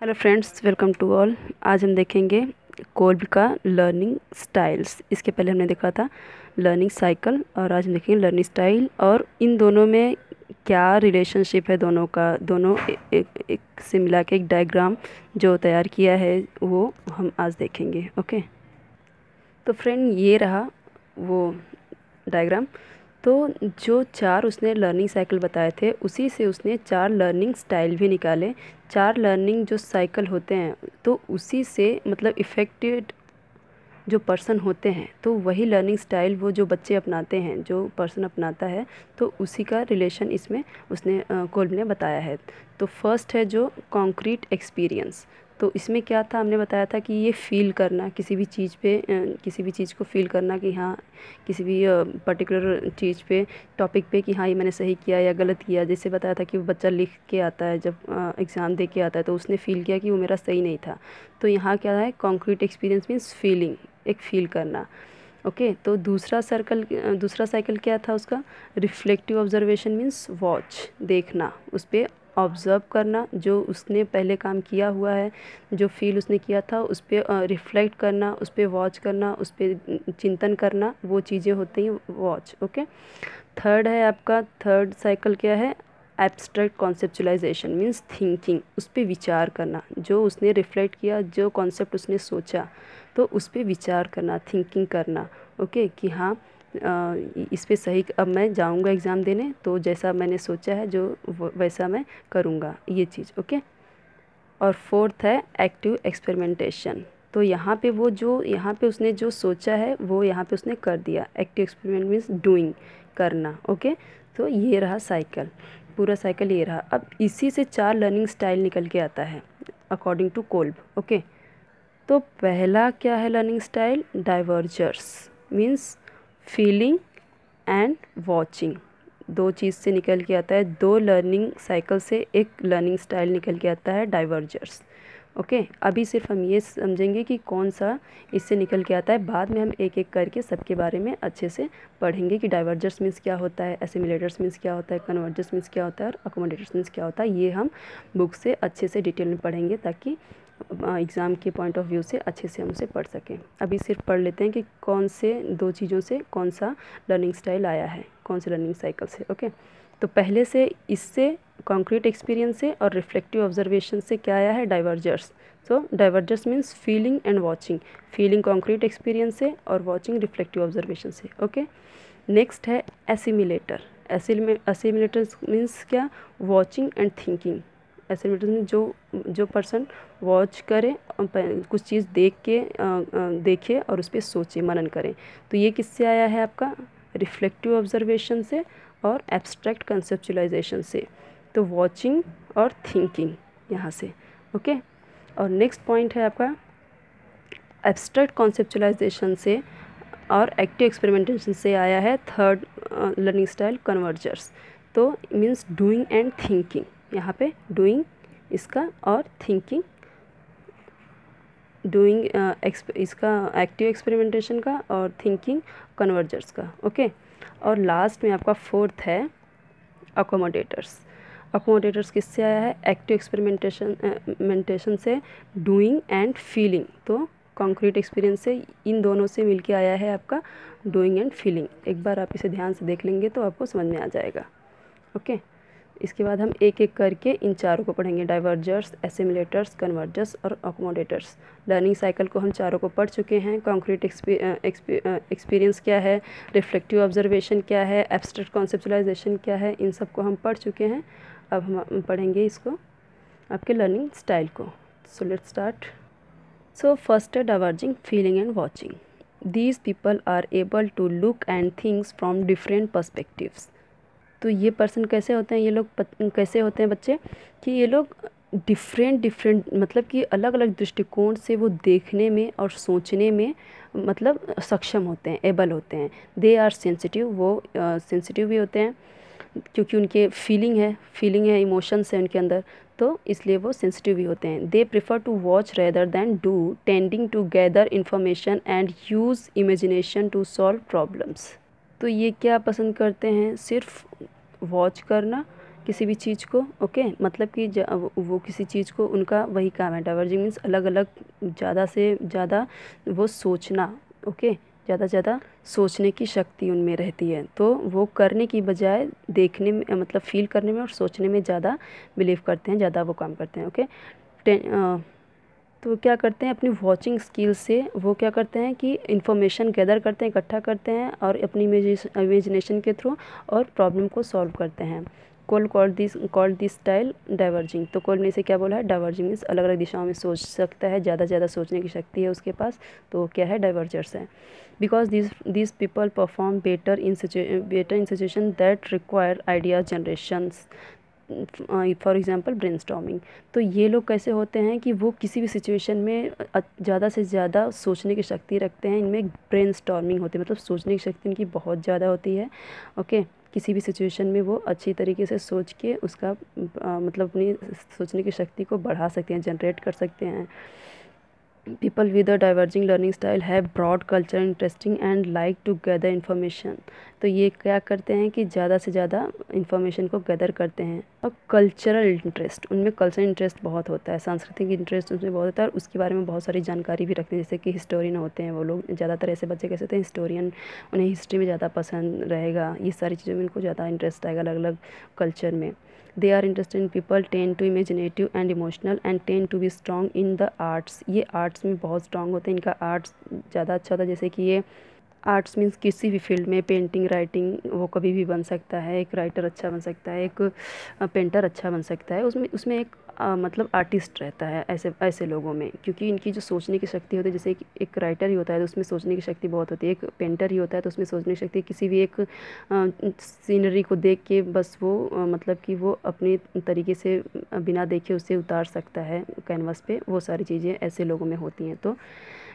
Hello friends welcome to all आज हम देखेंगे कोल्ब का लर्निंग स्टाइल्स इसके पहले हमने देखा था लर्निंग साइकिल और आज हम देखेंगे लर्निंग स्टाइल और इन दोनों में क्या रिलेशनशिप है दोनों का। दोनों एक, एक से मिला के एक डायग्राम जो तैयार किया है वो हम आज देखेंगे ओके तो फ्रेंड ये रहा वो डायग्राम तो जो चार उसने लर्निंग साइकिल बताए थे, उसी से उसने चार लर्निंग स्टाइल भी निकाले। चार लर्निंग जो साइकिल होते हैं तो उसी से मतलब इफ़ेक्टेड जो पर्सन होते हैं तो वही लर्निंग स्टाइल वो जो बच्चे अपनाते हैं, जो पर्सन अपनाता है तो उसी का रिलेशन इसमें उसने कोल्ब ने बताया है। तो फ़र्स्ट है जो कॉन्क्रीट एक्सपीरियंस तो इसमें क्या था? हमने बताया था कि ये फ़ील करना किसी भी चीज़ पे किसी भी चीज़ को फ़ील करना कि हाँ किसी भी पर्टिकुलर चीज़ पे टॉपिक पे कि हाँ ये मैंने सही किया या गलत किया। जैसे बताया था कि वो बच्चा लिख के आता है जब एग्ज़ाम दे के आता है तो उसने फ़ील किया कि वो मेरा सही नहीं था। तो यहाँ क्या है? कॉन्क्रीट एक्सपीरियंस मीन्स फीलिंग एक फ़ील करना। ओके? okay, तो दूसरा सर्कल दूसरा साइकिल क्या था उसका? रिफ्लेक्टिव ऑब्जर्वेशन मीन्स वॉच देखना उस पर ऑब्ज़र्व करना, जो उसने पहले काम किया हुआ है, जो फील उसने किया था, उस पर रिफ़्लेक्ट करना, उस पर वॉच करना, उस पर चिंतन करना, वो चीज़ें होती हैं वॉच ओके थर्ड है आपका थर्ड साइकिल क्या है एब्स्ट्रैक्ट कॉन्सेप्चुलाइजेशन मीन्स थिंकिंग उस पर विचार करना, जो उसने रिफ्लेक्ट किया, जो कॉन्सेप्ट उसने सोचा तो उस पर विचार करना थिंकिंग करना ओके okay? कि हाँ इस पर सही अब मैं जाऊँगा एग्ज़ाम देने तो जैसा मैंने सोचा है, जो वैसा मैं करूँगा ये चीज़, ओके? और फोर्थ है एक्टिव एक्सपेरिमेंटेशन। तो यहाँ पे वो जो, यहाँ पे उसने जो सोचा है, वो यहाँ पे उसने कर दिया। एक्टिव एक्सपेरिमेंट मीन्स डूइंग, करना, ओके? तो ये रहा साइकिल, पूरा साइकिल ये रहा। अब इसी से चार लर्निंग स्टाइल निकल के आता है, अकॉर्डिंग टू कोल्ब, ओके? तो पहला क्या है learning style? Divergers means feeling and watching. दो चीज़ से निकल के आता है। दो लर्निंग साइकिल से एक लर्निंग स्टाइल निकल के आता है, डाइवर्जर्स। ओके? अभी सिर्फ़ हम ये समझेंगे कि कौन सा इससे निकल के आता है। बाद में हम एक एक करके सबके बारे में अच्छे से पढ़ेंगे कि डाइवर्जर्स मीन्स क्या होता है एसिमिलेटर्स मीन्स क्या होता है, कन्वर्जर्स मीन्स क्या होता है और अकोमोडेटर्स मीन्स क्या होता है। ये हम बुक से अच्छे से डिटेल में पढ़ेंगे ताकि एग्ज़ाम के पॉइंट ऑफ़ व्यू से अच्छे से हम उसे पढ़ सकें। अभी सिर्फ़ पढ़ लेते हैं कि कौन से दो चीज़ों से कौन सा लर्निंग स्टाइल आया है, कौन से लर्निंग साइकिल से ओके तो पहले से इससे कॉन्क्रीट एक्सपीरियंस से और रिफ्लेक्टिव ऑब्जर्वेशन से क्या आया है? Divergers so divergers means feeling and watching feeling concrete experience से और वॉचिंग रिफ्लेक्टिव ऑब्जर्वेशन से ओके नेक्स्ट है एसिमिलेटर एसिमिलेटर मीन्स क्या? वॉचिंग एंड थिंकिंग ऐसे में जो जो पर्सन वॉच करे कुछ चीज़ देख के देखे और उस पर सोचे, मनन करें। तो ये किससे आया है आपका? रिफ्लेक्टिव ऑब्जर्वेशन से और एब्स्ट्रैक्ट कंसेप्चुलाइजेशन से। तो वॉचिंग और थिंकिंग यहाँ से ओके और नेक्स्ट पॉइंट है आपका एब्स्ट्रैक्ट कॉन्सेप्चुलाइजेशन से और एक्टिव एक्सपेरिमेंटेशन से आया है थर्ड लर्निंग स्टाइल कन्वर्जर्स तो मीन्स डूइंग एंड थिंकिंग यहाँ पे डूइंग इसका और थिंकिंग डूइंग इसका एक्टिव एक्सपेरिमेंटेशन का और थिंकिंग कन्वर्जर्स का ओके और लास्ट में आपका फोर्थ है अकोमोडेटर्स अकोमोडेटर्स किससे आया है? एक्टिव एक्सपेरिमेंटेशन मेंटेशन से डूइंग एंड फीलिंग तो कॉन्क्रीट एक्सपीरियंस से इन दोनों से मिलके आया है आपका डूइंग एंड फीलिंग एक बार आप इसे ध्यान से देख लेंगे तो आपको समझ में आ जाएगा ओके okay? इसके बाद हम एक एक करके इन चारों को पढ़ेंगे। डाइवर्जर्स एसिमुलेटर्स कन्वर्जर्स और अकोमोडेटर्स लर्निंग साइकिल को हम चारों को पढ़ चुके हैं। कॉन्क्रीट एक्सपीरियंस क्या है? रिफ्लेक्टिव ऑब्जर्वेशन क्या है? एब्स्ट्रैक्ट कॉन्सेप्चुलाइजेशन क्या है? इन सबको हम पढ़ चुके हैं। अब हम पढ़ेंगे इसको। आपके लर्निंग स्टाइल को। So let start so first diverging feeling and watching these people are able to look and things from different perspectives तो ये पर्सन कैसे होते हैं? ये लोग कैसे होते हैं बच्चे? कि ये लोग डिफरेंट डिफरेंट मतलब कि अलग अलग दृष्टिकोण से वो देखने में और सोचने में मतलब सक्षम होते हैं एबल होते हैं। दे आर सेंसिटिव वो सेंसिटिव uh, भी होते हैं क्योंकि उनके फीलिंग है फीलिंग है इमोशंस है उनके अंदर तो इसलिए वो सेंसिटिव भी होते हैं। They prefer to watch rather than do tending to gather information and use imagination to solve problems तो ये क्या पसंद करते हैं? सिर्फ़ वॉच करना किसी भी चीज़ को ओके मतलब कि वो किसी चीज़ को, उनका वही काम है। डाइवर्जिंग मीन्स अलग अलग ज़्यादा से ज़्यादा वो सोचना ओके ज़्यादा ज़्यादा सोचने की शक्ति उनमें रहती है। तो वो करने की बजाय देखने में मतलब फील करने में और सोचने में ज़्यादा बिलीव करते हैं, ज़्यादा वो काम करते हैं ओके तो क्या करते हैं, अपनी वॉचिंग स्किल से वो क्या करते हैं कि इन्फॉर्मेशन गैदर करते हैं, इकट्ठा करते हैं और अपनी इमेजिनेशन के थ्रू और प्रॉब्लम को सॉल्व करते हैं। Kolb call this call this style diverging तो कोल ने इसे क्या बोला है? डाइवर्जिंग मीन्स अलग अलग दिशाओं में सोच सकता है, ज़्यादा ज़्यादा सोचने की शक्ति है उसके पास। तो क्या है? डाइवर्जर्स है। Because this this people perform better in better in situation that require idea generations for example brain तो ये लोग कैसे होते हैं कि वो किसी भी सिचुएशन में ज़्यादा से ज़्यादा सोचने की शक्ति रखते हैं। इनमें ब्रेन होती है मतलब सोचने की शक्ति इनकी बहुत ज़्यादा होती है। ओके किसी भी सिचुएशन में वो अच्छी तरीके से सोच के उसका आ, मतलब अपनी सोचने की शक्ति को बढ़ा सकते हैं जनरेट कर सकते हैं। People with a diverging learning style have broad culture interesting and like to gather information. तो ये क्या करते हैं कि ज़्यादा से ज़्यादा इन्फॉर्मेशन को गैदर करते हैं। और कल्चरल इंटरेस्ट उनमें कल्चरल इंटरेस्ट बहुत होता है, सांस्कृतिक इंटरेस्ट उसमें बहुत होता है और उसके बारे में बहुत सारी जानकारी भी रखते हैं, जैसे कि हिस्टोरियन होते हैं वो लोग, ज़्यादातर ऐसे बच्चे कैसे होते हैं हिस्टोरियन उन्हें हिस्ट्री में ज़्यादा पसंद रहेगा, ये सारी चीज़ों में उनको ज़्यादा इंटरेस्ट आएगा अलग अलग कल्चर में। They are interested in people, tend to imaginative and emotional and tend to be strong in the arts. ये आर्ट्स में बहुत स्ट्रॉन्ग होते हैं, इनका आर्ट्स ज़्यादा अच्छा होता है, जैसे कि ये आर्ट्स मीन्स किसी भी फ़ील्ड में पेंटिंग, राइटिंग वो कभी भी बन सकता है, एक राइटर अच्छा बन सकता है, एक पेंटर अच्छा बन सकता है। उसमें उसमें एक आ, मतलब आर्टिस्ट रहता है ऐसे ऐसे लोगों में। क्योंकि इनकी जो सोचने की शक्ति होती है जैसे एक, एक राइटर ही होता है तो उसमें सोचने की शक्ति बहुत होती है। एक पेंटर ही होता है तो उसमें सोचने की शक्ति किसी भी एक सीनरी को देख के बस वो आ, मतलब कि वो अपने तरीके से बिना देखे उसे उतार सकता है कैनवस पर वो सारी चीज़ें ऐसे लोगों में होती हैं। तो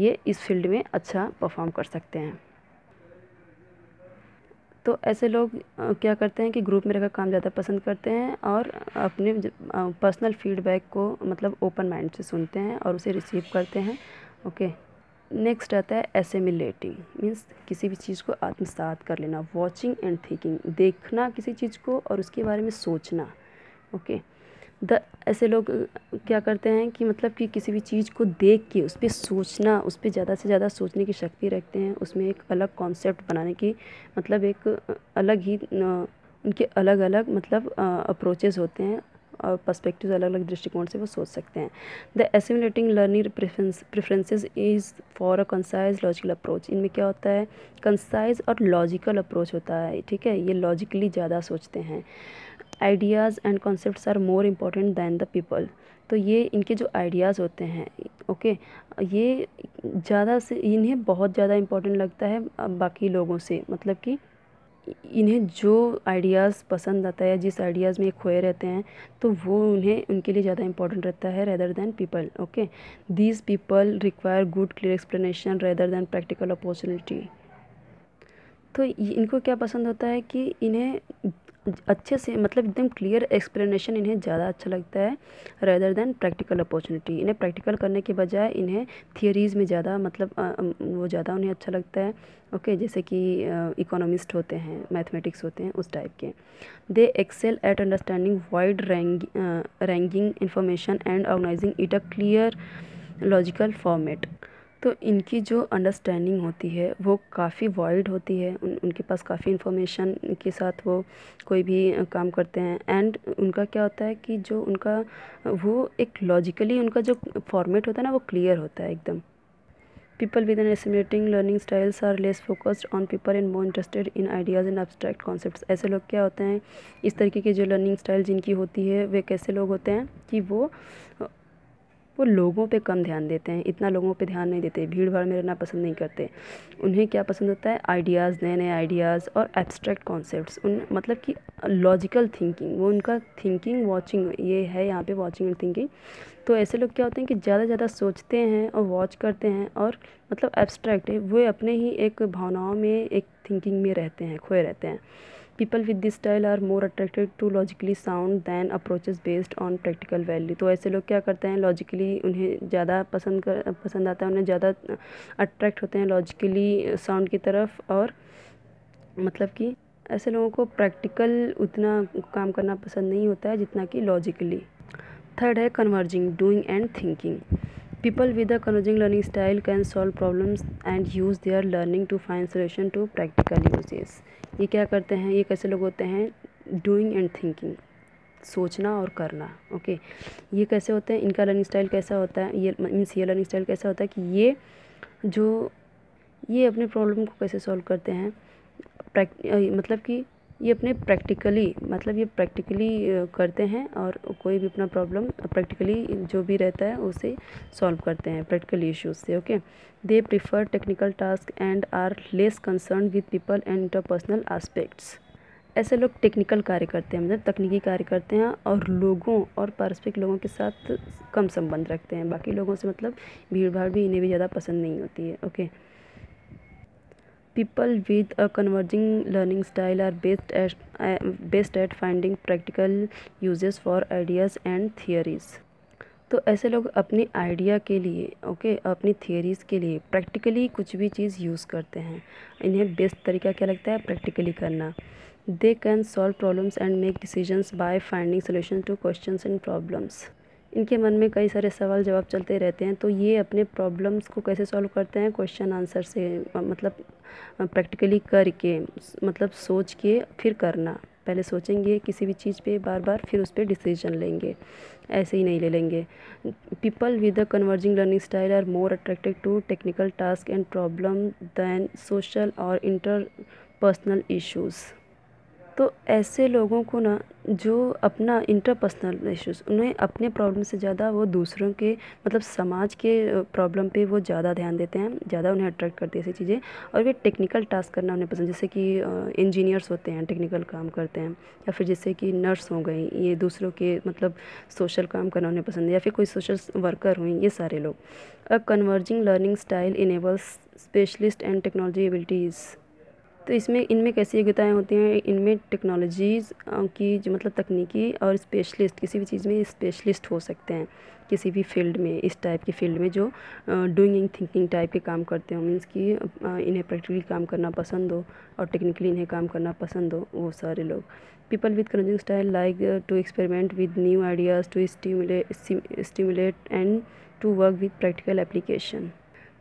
ये इस फ़ील्ड में अच्छा परफॉर्म कर सकते हैं। तो ऐसे लोग क्या करते हैं कि ग्रुप में रहकर काम ज़्यादा पसंद करते हैं और अपने पर्सनल फीडबैक को मतलब ओपन माइंड से सुनते हैं और उसे रिसीव करते हैं। ओके नेक्स्ट आता है एसेमिलेटिंग मीन्स किसी भी चीज़ को आत्मसात कर लेना वॉचिंग एंड थिंकिंग देखना किसी चीज़ को और उसके बारे में सोचना. ओके द, ऐसे लोग क्या करते हैं कि मतलब कि किसी भी चीज़ को देख के, उस पर सोचना, उस पर ज़्यादा से ज़्यादा सोचने की शक्ति रखते हैं। उसमें एक अलग कॉन्सेप्ट बनाने की मतलब एक अलग ही उनके अलग अलग मतलब अप्रोचेज़ होते हैं और पर्सपेक्टिव अलग अलग दृष्टिकोण से वो सोच सकते हैं। The assimilating learning preference preferences is for a concise logical approach इनमें क्या होता है? कंसाइज और लॉजिकल अप्रोच होता है, ठीक है? ये लॉजिकली ज़्यादा सोचते हैं। Ideas and concepts are more important than the people तो ये इनके जो आइडियाज़ होते हैं ओके ये ज़्यादा से, इन्हें बहुत ज़्यादा इम्पोर्टेंट लगता है बाकी लोगों से। मतलब कि इन्हें जो आइडियाज़ पसंद आता है, जिस आइडियाज़ में खोए रहते हैं तो वो उन्हें, उनके लिए ज़्यादा इंपॉर्टेंट रहता है rather than people okay these people require good clear explanation rather than practical opportunity तो इनको क्या पसंद होता है कि इन्हें अच्छे से मतलब एकदम क्लियर एक्सप्लेनेशन इन्हें ज़्यादा अच्छा लगता है रेदर देन प्रैक्टिकल अपॉर्चुनिटी इन्हें प्रैक्टिकल करने के बजाय इन्हें थियरीज़ में ज़्यादा मतलब वो ज़्यादा उन्हें अच्छा लगता है। ओके जैसे कि इकोनॉमिस्ट होते हैं मैथमेटिक्स होते हैं, उस टाइप के। They excel at understanding wide ranking information and organizing it a clear logical format तो इनकी जो अंडरस्टैंडिंग होती है, वो काफ़ी वाइड होती है। उन, उनके पास काफ़ी इन्फॉर्मेशन के साथ वो कोई भी काम करते हैं। एंड उनका क्या होता है कि जो उनका, वो एक लॉजिकली उनका जो फॉर्मेट होता है ना, वो क्लियर होता है एकदम। People with an assimilating learning styles are less focused on people in more interested in ideas and abstract concept ऐसे लोग क्या होते हैं? इस तरीके के जो लर्निंग स्टाइल जिनकी होती है, वे कैसे लोग होते हैं कि वो वो लोगों पे कम ध्यान देते हैं, इतना लोगों पे ध्यान नहीं देते भीड़ भाड़ में रहना पसंद नहीं करते। उन्हें क्या पसंद होता है? आइडियाज़ नए नए आइडियाज़ और एब्स्ट्रैक्ट कॉन्सेप्ट्स उन मतलब कि लॉजिकल थिंकिंग वो उनका थिंकिंग वॉचिंग ये है यहाँ पे वॉचिंग एंड थिंकिंग तो ऐसे लोग क्या होते हैं कि ज़्यादा ज़्यादा सोचते हैं और वॉच करते हैं और मतलब एब्स्ट्रैक्ट है, वे अपने ही एक भावनाओं में, एक थिंकिंग में रहते हैं, खोए रहते हैं। People with this style are more attracted to logically sound than approaches based on practical value तो ऐसे लोग क्या करते हैं? लॉजिकली उन्हें ज़्यादा पसंद कर, पसंद आता है, उन्हें ज़्यादा अट्रैक्ट होते हैं लॉजिकली साउंड की तरफ़ और मतलब कि ऐसे लोगों को प्रैक्टिकल उतना काम करना पसंद नहीं होता है जितना कि लॉजिकली थर्ड है converging doing and thinking people with a converging learning style can solve problems and use their learning to find solution to practical uses ये क्या करते हैं? ये कैसे लोग होते हैं? डूइंग एंड थिंकिंग सोचना और करना ओके ये कैसे होते हैं? इनका लर्निंग स्टाइल कैसा होता है? ये मीन्स ये लर्निंग स्टाइल कैसा होता है कि ये जो ये अपने प्रॉब्लम को कैसे सॉल्व करते हैं? मतलब कि ये अपने प्रैक्टिकली मतलब ये प्रैक्टिकली करते हैं और कोई भी अपना प्रॉब्लम, प्रैक्टिकली जो भी रहता है उसे सॉल्व करते हैं प्रैक्टिकल इश्यूज़ से, okay? They prefer technical task and are less concern with people and interpersonal aspects ऐसे लोग टेक्निकल कार्य करते हैं मतलब तकनीकी कार्य करते हैं और लोगों और पारस्परिक लोगों के साथ कम संबंध रखते हैं। बाकी लोगों से मतलब भीड़ भाड़ भी इन्हें भी ज़्यादा पसंद नहीं होती है, okay? People with a converging learning style are based at best at finding practical uses for ideas and theories तो ऐसे लोग अपने आइडिया के लिए ओके अपनी थियोरीज़ के लिए प्रैक्टिकली कुछ भी चीज़ यूज़ करते हैं। इन्हें बेस्ट तरीका क्या लगता है? प्रैक्टिकली करना। They can solve problems and make decisions by finding solution to questions and problems इनके मन में कई सारे सवाल जवाब चलते रहते हैं तो ये अपने प्रॉब्लम्स को कैसे सॉल्व करते हैं? क्वेश्चन आंसर से मतलब प्रैक्टिकली करके मतलब सोच के फिर करना। पहले सोचेंगे किसी भी चीज़ पे बार बार फिर उस पर डिसीज़न लेंगे। ऐसे ही नहीं ले लेंगे। People with the converging learning style are more attracted to technical task and problem than social और इंटर पर्सनल इशूज़ तो ऐसे लोगों को ना, जो अपना इंटरपर्सनल इश्यूज़ उन्हें अपने प्रॉब्लम से ज़्यादा वो दूसरों के मतलब समाज के प्रॉब्लम पे वो ज़्यादा ध्यान देते हैं, ज़्यादा उन्हें अट्रैक्ट करती है ऐसी चीज़ें। और वे टेक्निकल टास्क करना उन्हें पसंद, जैसे कि इंजीनियर्स होते हैं टेक्निकल काम करते हैं, या फिर जैसे कि नर्स हो गई, ये दूसरों के मतलब सोशल काम करना उन्हें पसंद है, या फिर कोई सोशल वर्कर हुई, ये सारे लोग। A converging learning style enables specialist and technology abilities तो इसमें, इनमें कैसी योग्यताएँ होती हैं? इनमें टेक्नोलॉजीज़ की जो मतलब तकनीकी और स्पेशलिस्ट किसी भी चीज़ में स्पेशलिस्ट हो सकते हैं। किसी भी फ़ील्ड में, इस टाइप की फ़ील्ड में जो डूइंग एंड थिंकिंग टाइप के काम करते हो। मीन्स कि इन्हें प्रैक्टिकली काम करना पसंद हो और टेक्निकली इन्हें काम करना पसंद हो, वो सारे लोग। People with converging style like to experiment with new ideas to stimulate and to work with practical application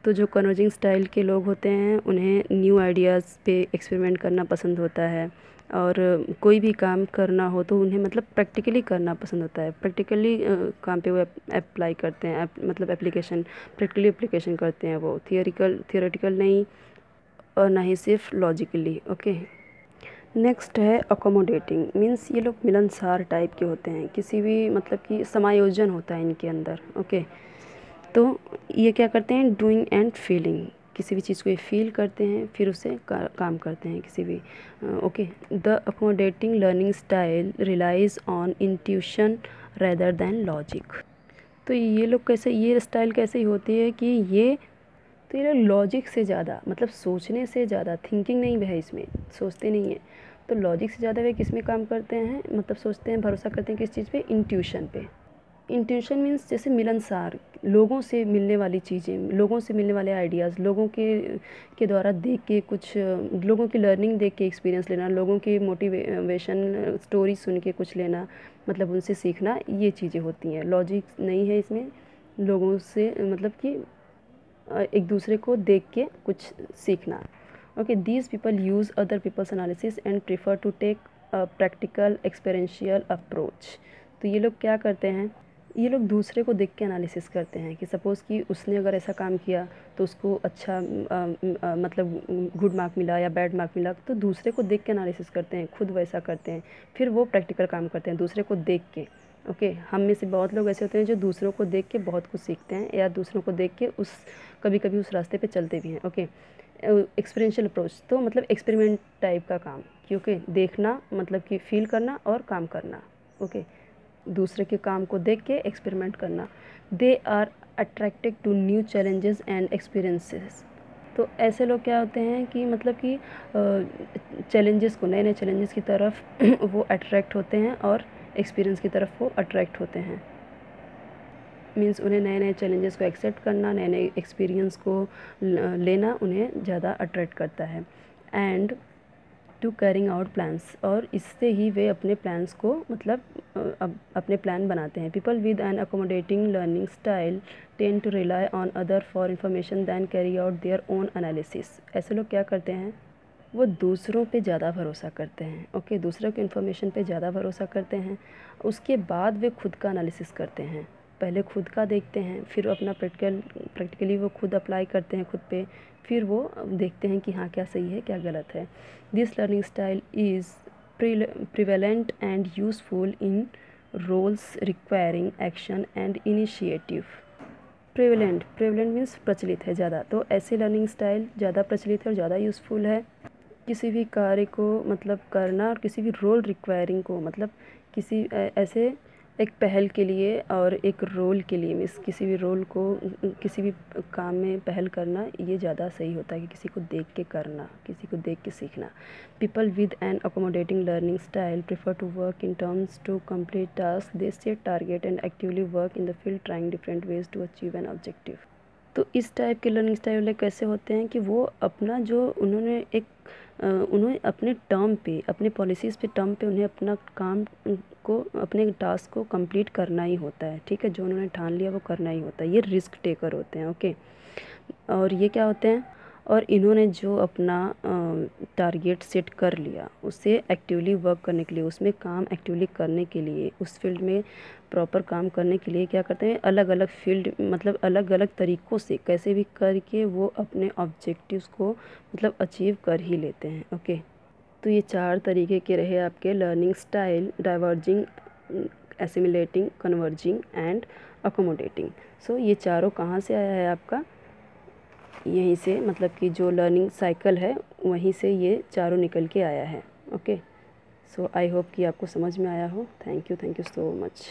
तो जो कन्वर्जिंग स्टाइल के लोग होते हैं, उन्हें न्यू आइडियाज़ पे एक्सपेरिमेंट करना पसंद होता है। और, कोई भी काम करना हो तो उन्हें मतलब प्रैक्टिकली करना पसंद होता है। प्रैक्टिकली काम पे वो अप्लाई करते हैं मतलब एप्लीकेशन प्रैक्टिकली एप्लीकेशन करते हैं वो। थियोरिकल थियोरेटिकल नहीं, और ना ही सिर्फ़ लॉजिकली ओके नेक्स्ट है अकोमोडेटिंग मीन्स ये लोग मिलनसार टाइप के होते हैं। किसी भी मतलब कि समायोजन होता है इनके अंदर ओके तो ये क्या करते हैं? डूइंग एंड फीलिंग किसी भी चीज़ को ये फील करते हैं फिर उसे का, काम करते हैं किसी भी okay the accommodating learning style relies on intuition rather than logic तो ये लोग कैसे ये स्टाइल कैसे ही होती है कि ये तो ये लॉजिक से ज़्यादा मतलब सोचने से ज़्यादा थिंकिंग नहीं है इसमें सोचते नहीं हैं। तो लॉजिक से ज़्यादा वे किसमें काम करते हैं? मतलब सोचते हैं भरोसा करते हैं किस चीज़ पे? इंट्यूशन पे। इंट्यूशन मीन्स जैसे मिलनसार, लोगों से मिलने वाली चीज़ें, लोगों से मिलने वाले आइडियाज़ लोगों के के द्वारा देख के कुछ, लोगों की लर्निंग देख के एक्सपीरियंस लेना, लोगों की मोटिवेशन स्टोरी सुन के कुछ लेना मतलब उनसे सीखना, ये चीज़ें होती हैं। लॉजिक नहीं है इसमें, लोगों से मतलब कि एक दूसरे को देख के कुछ सीखना। Okay these people use other people's analysis and prefer to take practical experiential approach तो ये लोग क्या करते हैं? ये लोग दूसरे को देख के एनालिसिस करते हैं कि सपोज़ कि उसने अगर ऐसा काम किया तो उसको अच्छा आ, आ, मतलब गुड मार्क मिला या बैड मार्क मिला तो दूसरे को देख के एनालिसिस करते हैं खुद वैसा करते हैं। फिर वो प्रैक्टिकल काम करते हैं दूसरे को देख के। ओके हम में से बहुत लोग ऐसे होते हैं जो दूसरों को देख के बहुत कुछ सीखते हैं या दूसरों को देख के उस कभी कभी उस रास्ते पे चलते भी हैं। ओके एक्सपीरियंशियल अप्रोच तो मतलब एक्सपेरिमेंट टाइप का काम। क्योंकि देखना मतलब कि फील करना और काम करना। ओके दूसरे के काम को देख के एक्सपेरिमेंट करना। They are attracted to new challenges and experiences तो ऐसे लोग क्या होते हैं कि मतलब कि चैलेंजेस को नए नए चैलेंजेस की तरफ़ वो अट्रैक्ट होते हैं और एक्सपीरियंस की तरफ़ वो अट्रैक्ट होते हैं। मीन्स उन्हें नए नए चैलेंजेस को एक्सेप्ट करना नए नए एक्सपीरियंस को लेना उन्हें ज़्यादा अट्रैक्ट करता है। And to carrying out plans और इससे ही वे अपने प्लान्स को मतलब अपने प्लान बनाते हैं। People with an accommodating learning style tend to rely on other for information than carry out their own analysis ऐसे लोग क्या करते हैं? वो दूसरों पे ज़्यादा भरोसा करते हैं ओके दूसरों के इन्फॉर्मेशन पे ज़्यादा भरोसा करते हैं। उसके बाद वे खुद का एनालिसिस करते हैं। पहले खुद का देखते हैं, फिर अपना प्रैक्टिकल, प्रैक्टिकली वो खुद अप्लाई करते हैं खुद पे, फिर वो देखते हैं कि हाँ क्या सही है, क्या गलत है। This learning style is prevalent and useful in roles requiring action and initiative prevalent prevalent means प्रचलित है ज़्यादा। तो ऐसे लर्निंग स्टाइल ज़्यादा प्रचलित है और ज़्यादा यूज़फुल है। किसी भी कार्य को मतलब करना और किसी भी रोल रिक्वायरिंग को मतलब किसी ऐसे एक पहल के लिए और एक रोल के लिए मीन्स किसी भी रोल को, किसी भी काम में पहल करना ये ज़्यादा सही होता है कि किसी को देख के करना, किसी को देख के सीखना। People with an accommodating learning style prefer to work in terms to complete task they set target and actively work in the field trying different ways to achieve an objective तो इस टाइप के learning style कैसे होते हैं कि वो अपना जो उन्होंने एक उन्हें अपने टर्म पे, अपने पॉलिसीज़ पे टर्म पे उन्हें अपना काम को, अपने टास्क को कंप्लीट करना ही होता है, ठीक है? जो उन्होंने ठान लिया वो करना ही होता है। ये रिस्क टेकर होते हैं ओके और ये क्या होते हैं? और इन्होंने जो अपना टारगेट सेट कर लिया, उसे एक्टिवली वर्क करने के लिए, उसमें काम एक्टिवली करने के लिए, उस फ़ील्ड में प्रॉपर काम करने के लिए क्या करते हैं? अलग अलग फ़ील्ड मतलब अलग अलग तरीक़ों से, कैसे भी करके वो अपने ऑब्जेक्टिव्स को मतलब अचीव कर ही लेते हैं ओके तो ये चार तरीके के रहे आपके learning style diverging assimilating converging and accommodating so ये चारों कहाँ से आया है आपका? यहीं से मतलब कि जो लर्निंग साइकिल है, वहीं से ये चारों निकल के आया है ओके सो आई होप कि आपको समझ में आया हो। Thank you thank you so much